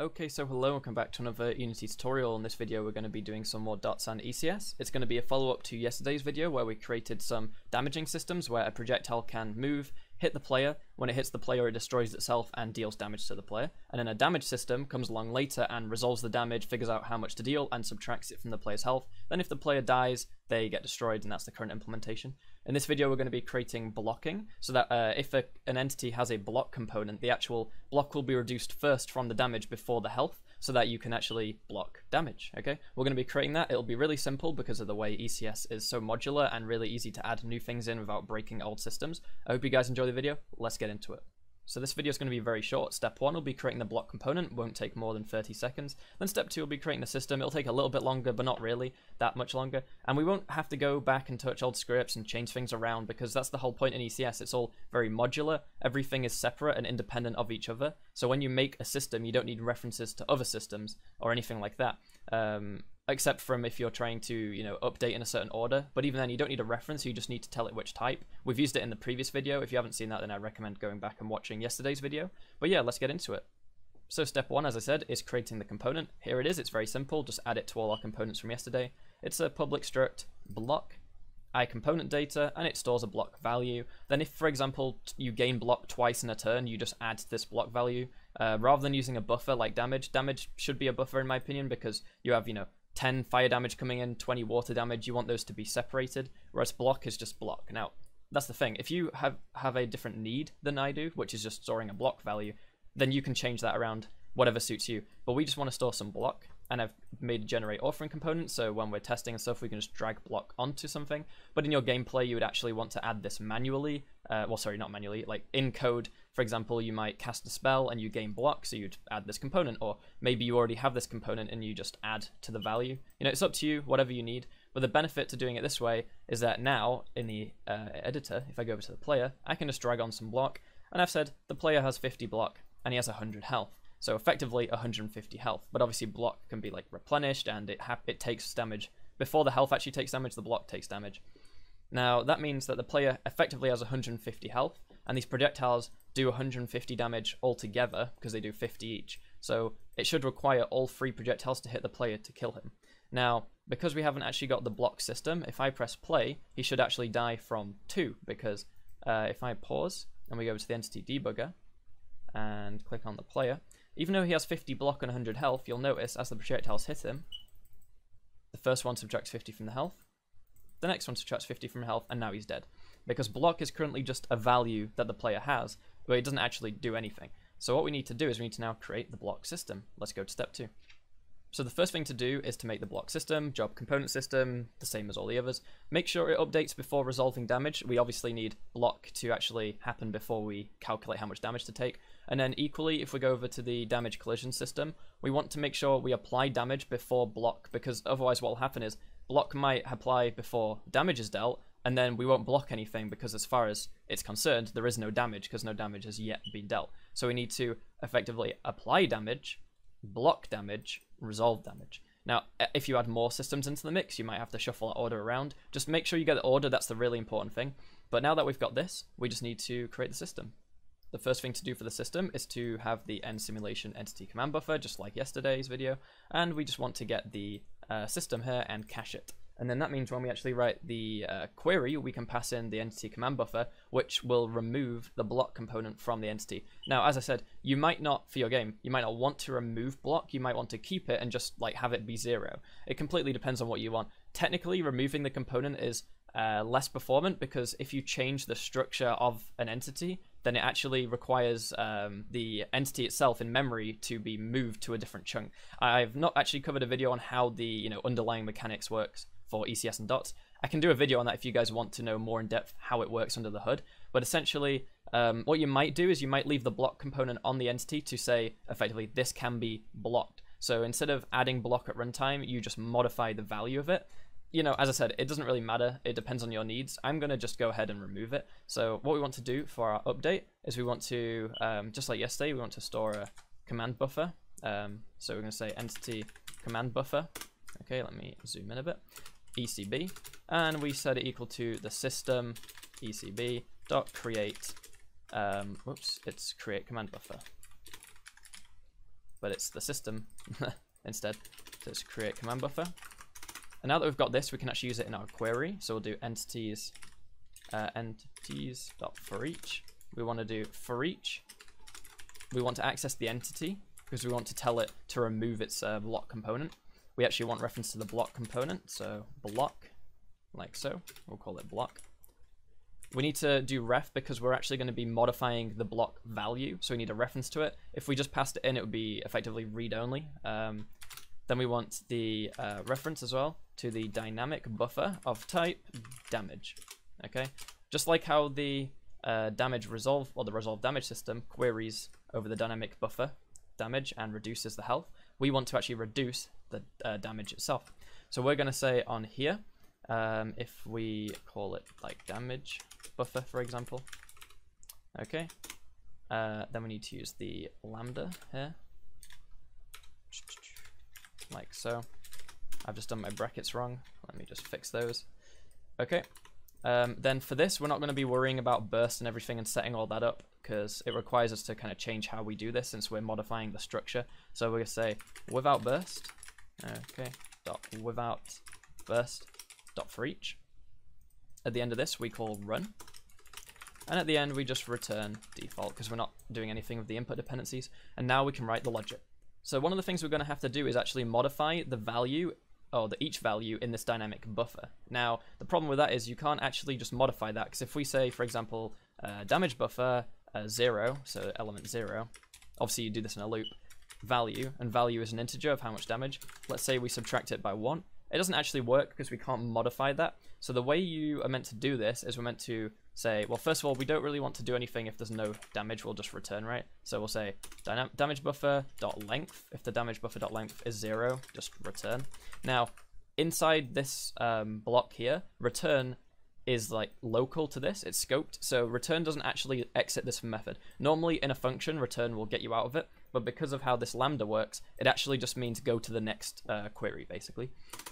Okay, so hello, and welcome back to another Unity tutorial. In this video we're going to be doing some more dots and ECS. It's going to be a follow-up to yesterday's video where we created some damaging systems where a projectile can move, hit the player, when it hits the player it destroys itself and deals damage to the player, and then a damage system comes along later and resolves the damage, figures out how much to deal and subtracts it from the player's health. Then if the player dies, they get destroyed and that's the current implementation. In this video, we're going to be creating blocking so that uh, if a, an entity has a block component, the actual block will be reduced first from the damage before the health so that you can actually block damage, okay? We're going to be creating that. It'll be really simple because of the way ECS is so modular and really easy to add new things in without breaking old systems. I hope you guys enjoy the video. Let's get into it. So this video is going to be very short. Step one will be creating the block component, won't take more than 30 seconds. Then step two will be creating the system. It'll take a little bit longer, but not really that much longer. And we won't have to go back and touch old scripts and change things around because that's the whole point in ECS. It's all very modular. Everything is separate and independent of each other. So when you make a system, you don't need references to other systems or anything like that. Um, except from if you're trying to, you know, update in a certain order. But even then, you don't need a reference, you just need to tell it which type. We've used it in the previous video. If you haven't seen that, then I recommend going back and watching yesterday's video. But yeah, let's get into it. So step one, as I said, is creating the component. Here it is, it's very simple, just add it to all our components from yesterday. It's a public struct block, i component data, and it stores a block value. Then if, for example, you gain block twice in a turn, you just add this block value. Uh, rather than using a buffer like damage, damage should be a buffer in my opinion because you have, you know, 10 fire damage coming in, 20 water damage, you want those to be separated, whereas block is just block. Now, that's the thing. If you have, have a different need than I do, which is just storing a block value, then you can change that around whatever suits you. But we just want to store some block, and I've made generate authoring component, so when we're testing and stuff, we can just drag block onto something. But in your gameplay, you would actually want to add this manually. Uh, well, sorry, not manually, like in code for example, you might cast a spell and you gain block, so you'd add this component, or maybe you already have this component and you just add to the value. You know, it's up to you, whatever you need. But the benefit to doing it this way is that now in the uh, editor, if I go over to the player, I can just drag on some block, and I've said the player has 50 block and he has 100 health. So effectively 150 health. But obviously block can be like replenished and it it takes damage before the health actually takes damage. The block takes damage. Now that means that the player effectively has 150 health, and these projectiles do 150 damage altogether because they do 50 each. So it should require all three projectiles to hit the player to kill him. Now, because we haven't actually got the block system, if I press play, he should actually die from two because uh, if I pause and we go to the entity debugger and click on the player, even though he has 50 block and 100 health, you'll notice as the projectiles hit him, the first one subtracts 50 from the health, the next one subtracts 50 from health, and now he's dead. Because block is currently just a value that the player has, but it doesn't actually do anything. So what we need to do is we need to now create the block system. Let's go to step two. So the first thing to do is to make the block system, job component system, the same as all the others. Make sure it updates before resolving damage. We obviously need block to actually happen before we calculate how much damage to take. And then equally, if we go over to the damage collision system, we want to make sure we apply damage before block, because otherwise what will happen is block might apply before damage is dealt, and then we won't block anything because as far as it's concerned, there is no damage because no damage has yet been dealt. So we need to effectively apply damage, block damage, resolve damage. Now, if you add more systems into the mix, you might have to shuffle that order around. Just make sure you get the order, that's the really important thing. But now that we've got this, we just need to create the system. The first thing to do for the system is to have the end simulation entity command buffer, just like yesterday's video, and we just want to get the uh, system here and cache it. And then that means when we actually write the uh, query, we can pass in the entity command buffer, which will remove the block component from the entity. Now, as I said, you might not, for your game, you might not want to remove block, you might want to keep it and just like have it be zero. It completely depends on what you want. Technically, removing the component is uh, less performant because if you change the structure of an entity, then it actually requires um, the entity itself in memory to be moved to a different chunk. I've not actually covered a video on how the you know underlying mechanics works for ECS and dots. I can do a video on that if you guys want to know more in depth how it works under the hood. But essentially, um, what you might do is you might leave the block component on the entity to say, effectively, this can be blocked. So instead of adding block at runtime, you just modify the value of it. You know, as I said, it doesn't really matter. It depends on your needs. I'm going to just go ahead and remove it. So what we want to do for our update is we want to, um, just like yesterday, we want to store a command buffer. Um, so we're going to say entity command buffer. Okay, let me zoom in a bit. ECB, and we set it equal to the system ECB dot create. Um, whoops, it's create command buffer. but it's the system instead. So it's create command buffer. And now that we've got this, we can actually use it in our query. So we'll do entities, uh, entities dot for each. We want to do for each. We want to access the entity because we want to tell it to remove its uh, block component. We actually want reference to the block component, so block, like so. We'll call it block. We need to do ref because we're actually going to be modifying the block value, so we need a reference to it. If we just passed it in, it would be effectively read-only. Um, then we want the uh, reference as well to the dynamic buffer of type damage. Okay, just like how the uh, damage resolve or the resolve damage system queries over the dynamic buffer damage and reduces the health, we want to actually reduce the uh, damage itself. So we're going to say on here, um, if we call it like damage buffer, for example, okay, uh, then we need to use the lambda here, like so. I've just done my brackets wrong. Let me just fix those. Okay. Um, then for this, we're not going to be worrying about burst and everything and setting all that up because it requires us to kind of change how we do this since we're modifying the structure. So we're going to say without burst, okay, dot without burst, dot for each. At the end of this, we call run. And at the end, we just return default because we're not doing anything with the input dependencies. And now we can write the logic. So one of the things we're going to have to do is actually modify the value or the each value in this dynamic buffer. Now, the problem with that is you can't actually just modify that because if we say, for example, uh, damage buffer uh, 0, so element 0, obviously you do this in a loop, value, and value is an integer of how much damage. Let's say we subtract it by 1. It doesn't actually work because we can't modify that. So the way you are meant to do this is we're meant to say, well, first of all, we don't really want to do anything if there's no damage, we'll just return, right? So we'll say damage buffer dot length. If the damage buffer dot length is zero, just return. Now, inside this um, block here, return is like local to this, it's scoped, so return doesn't actually exit this method. Normally in a function, return will get you out of it, but because of how this lambda works, it actually just means go to the next uh, query, basically,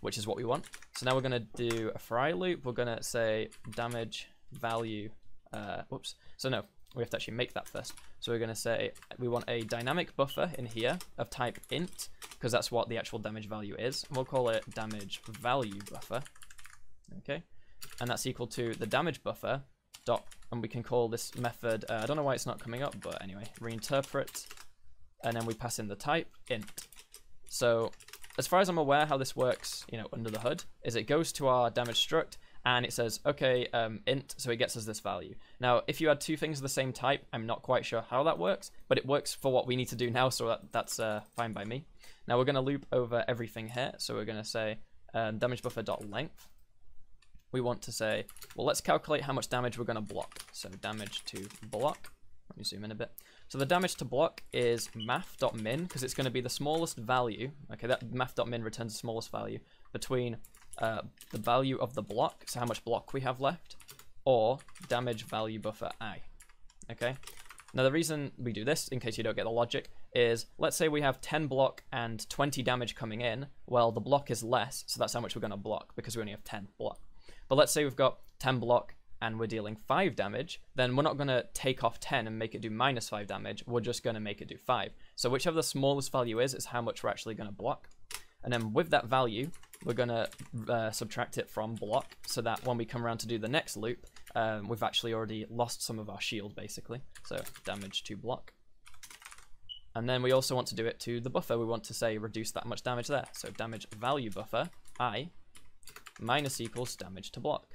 which is what we want. So now we're going to do a for i loop, we're going to say damage value, uh, whoops, so no, we have to actually make that first. So we're going to say we want a dynamic buffer in here of type int, because that's what the actual damage value is. We'll call it damage value buffer. Okay, and that's equal to the damage buffer dot, and we can call this method, uh, I don't know why it's not coming up, but anyway, reinterpret, and then we pass in the type int. So as far as I'm aware, how this works, you know, under the hood, is it goes to our damage struct, and it says, okay, um, int, so it gets us this value. Now, if you had two things of the same type, I'm not quite sure how that works, but it works for what we need to do now, so that, that's uh, fine by me. Now we're going to loop over everything here, so we're going to say um, damage buffer dot length. We want to say, well, let's calculate how much damage we're going to block. So damage to block. Let me zoom in a bit. So the damage to block is math.min, because it's going to be the smallest value. Okay, that math.min returns the smallest value between uh, the value of the block, so how much block we have left, or damage value buffer i. Okay. Now the reason we do this, in case you don't get the logic, is let's say we have 10 block and 20 damage coming in. Well, the block is less, so that's how much we're going to block because we only have 10 block. But let's say we've got 10 block and we're dealing 5 damage, then we're not going to take off 10 and make it do minus 5 damage. We're just going to make it do 5. So whichever the smallest value is, is how much we're actually going to block. And then with that value, we're going to uh, subtract it from block so that when we come around to do the next loop, um, we've actually already lost some of our shield, basically. So damage to block. And then we also want to do it to the buffer. We want to say reduce that much damage there. So damage value buffer, i, minus equals damage to block.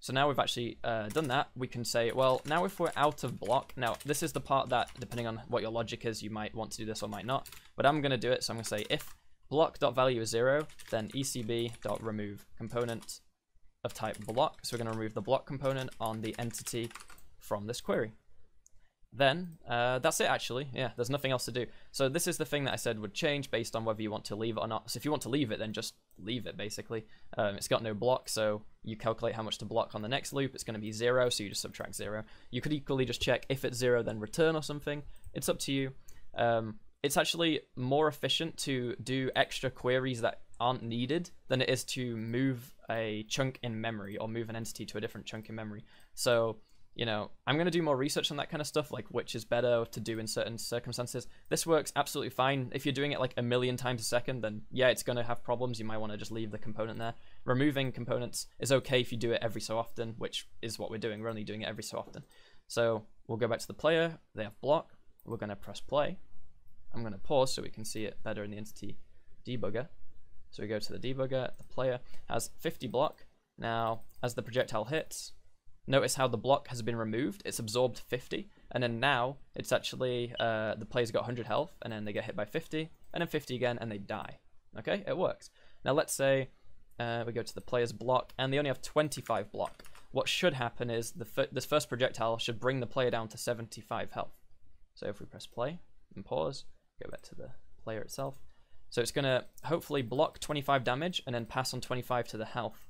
So now we've actually uh, done that, we can say, well, now if we're out of block, now this is the part that, depending on what your logic is, you might want to do this or might not, but I'm going to do it, so I'm going to say if block.value is 0, then ecb.remove component of type block. So we're going to remove the block component on the entity from this query. Then, uh, that's it actually. Yeah, there's nothing else to do. So this is the thing that I said would change based on whether you want to leave it or not. So if you want to leave it, then just leave it basically. Um, it's got no block, so you calculate how much to block on the next loop. It's going to be 0, so you just subtract 0. You could equally just check if it's 0, then return or something. It's up to you. Um, it's actually more efficient to do extra queries that aren't needed than it is to move a chunk in memory or move an entity to a different chunk in memory. So you know, I'm going to do more research on that kind of stuff, like which is better to do in certain circumstances. This works absolutely fine. If you're doing it like a million times a second, then yeah, it's going to have problems. You might want to just leave the component there. Removing components is okay if you do it every so often, which is what we're doing. We're only doing it every so often. So we'll go back to the player. They have block. We're going to press play. I'm going to pause so we can see it better in the entity debugger. So we go to the debugger. The player has 50 block. Now, as the projectile hits, Notice how the block has been removed. It's absorbed 50, and then now it's actually uh, the player's got 100 health, and then they get hit by 50, and then 50 again, and they die. Okay, it works. Now let's say uh, we go to the player's block, and they only have 25 block. What should happen is the this first projectile should bring the player down to 75 health. So if we press play and pause, go back to the player itself. So it's going to hopefully block 25 damage and then pass on 25 to the health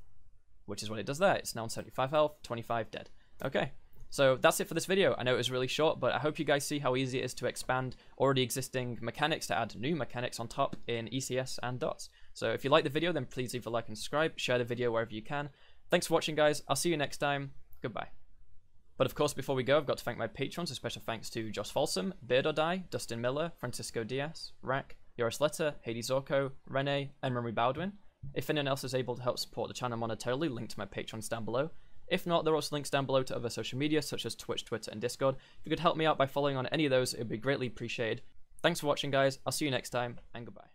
which is what it does there. It's now on 75 health, 25 dead. Okay, so that's it for this video. I know it was really short, but I hope you guys see how easy it is to expand already existing mechanics to add new mechanics on top in ECS and DOTS. So if you like the video, then please leave a like and subscribe, share the video wherever you can. Thanks for watching, guys. I'll see you next time. Goodbye. But of course, before we go, I've got to thank my patrons. A special thanks to Josh Folsom, Beard or Die, Dustin Miller, Francisco Diaz, Rack, Yoris Letter, Hades Zorko, Rene, and Marie Baldwin. If anyone else is able to help support the channel monetarily, link to my Patreon's down below. If not, there are also links down below to other social media such as Twitch, Twitter, and Discord. If you could help me out by following on any of those, it would be greatly appreciated. Thanks for watching, guys. I'll see you next time, and goodbye.